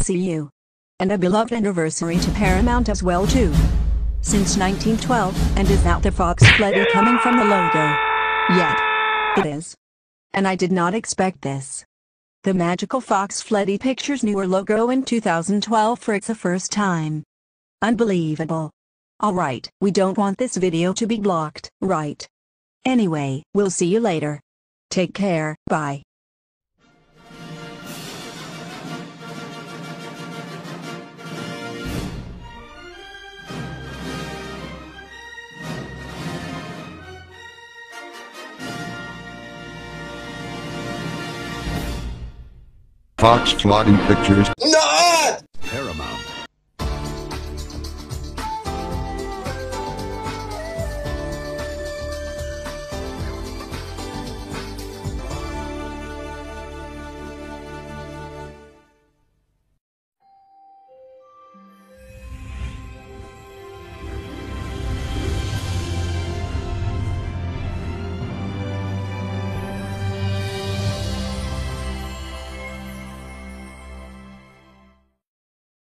see you. And a beloved anniversary to Paramount as well too. Since 1912, and is that the Fox Flody coming from the logo? Yet. It is. And I did not expect this. The magical Fox Flody Pictures newer logo in 2012 for its first time. Unbelievable. Alright, we don't want this video to be blocked, right? Anyway, we'll see you later. Take care, bye. Fox Flody Pictures. No!